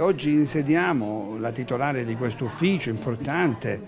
Oggi insediamo la titolare di questo ufficio importante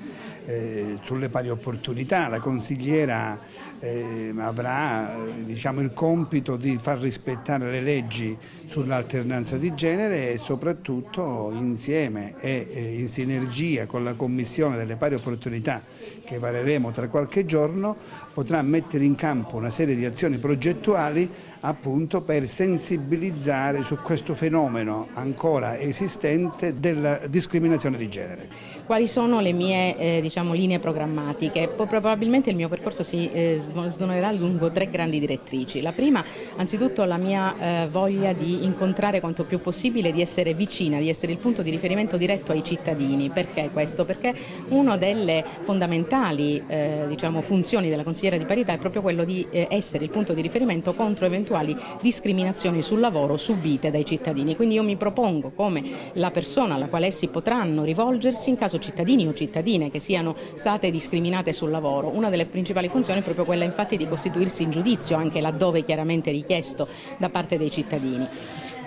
eh, sulle pari opportunità, la consigliera eh, avrà diciamo, il compito di far rispettare le leggi sull'alternanza di genere e soprattutto insieme e eh, in sinergia con la Commissione delle pari opportunità che vareremo tra qualche giorno potrà mettere in campo una serie di azioni progettuali appunto per sensibilizzare su questo fenomeno ancora esistente della discriminazione di genere. Quali sono le mie eh, diciamo, linee programmatiche? Probabilmente il mio percorso si eh, snoderà lungo tre grandi direttrici. La prima, anzitutto la mia eh, voglia di incontrare quanto più possibile, di essere vicina, di essere il punto di riferimento diretto ai cittadini. Perché questo? Perché una delle fondamentali eh, diciamo, funzioni della consigliera di parità è proprio quello di eh, essere il punto di riferimento contro eventuali discriminazioni sul lavoro subite dai cittadini. Quindi io mi propongo come la persona alla quale essi potranno rivolgersi in caso cittadini o cittadine che siano state discriminate sul lavoro. Una delle principali funzioni è proprio quella infatti di costituirsi in giudizio anche laddove chiaramente richiesto da parte dei cittadini.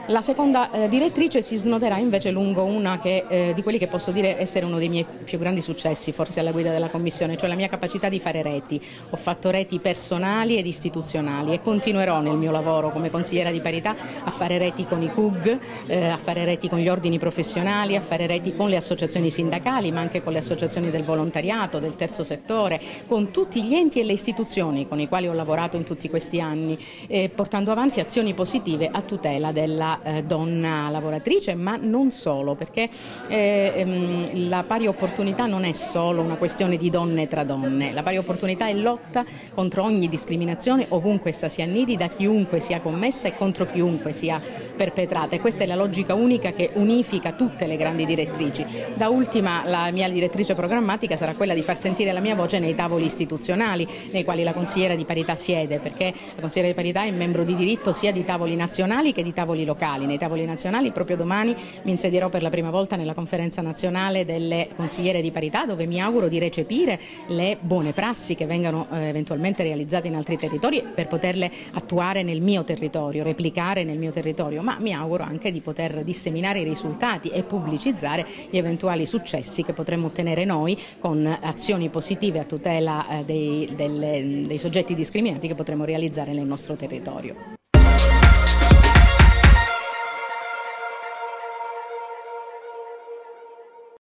La seconda eh, direttrice si snoderà invece lungo una che, eh, di quelli che posso dire essere uno dei miei più grandi successi forse alla guida della Commissione, cioè la mia capacità di fare reti. Ho fatto reti personali ed istituzionali e continuerò nel mio lavoro come consigliera di parità a fare reti con i CUG, eh, a fare reti con gli ordini professionali, a fare reti con le associazioni sindacali ma anche con le associazioni del volontariato, del terzo settore, con tutti gli enti e le istituzioni con i quali ho lavorato in tutti questi anni, eh, portando avanti azioni positive a tutela della eh, donna lavoratrice, ma non solo, perché eh, ehm, la pari opportunità non è solo una questione di donne tra donne, la pari opportunità è lotta contro ogni discriminazione ovunque essa si annidi, da chiunque sia commessa e contro chiunque sia perpetrata. E questa è la logica unica che unifica tutte le grandi direttrici. Da ultima la mia direttrice programmatica sarà quella di far sentire la mia voce nei tavoli istituzionali nei quali la consigliera di parità siede, perché la consigliera di parità è membro di diritto sia di tavoli nazionali che di tavoli locali locali, nei tavoli nazionali. Proprio domani mi insedierò per la prima volta nella conferenza nazionale delle consigliere di parità dove mi auguro di recepire le buone prassi che vengano eh, eventualmente realizzate in altri territori per poterle attuare nel mio territorio, replicare nel mio territorio, ma mi auguro anche di poter disseminare i risultati e pubblicizzare gli eventuali successi che potremmo ottenere noi con azioni positive a tutela eh, dei, delle, dei soggetti discriminati che potremo realizzare nel nostro territorio.